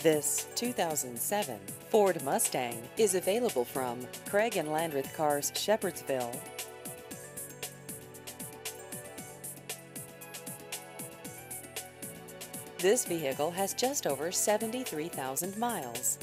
This 2007 Ford Mustang is available from Craig and Landreth Cars Shepherdsville. This vehicle has just over 73,000 miles.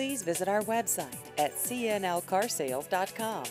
Please visit our website at cnlcarsales.com.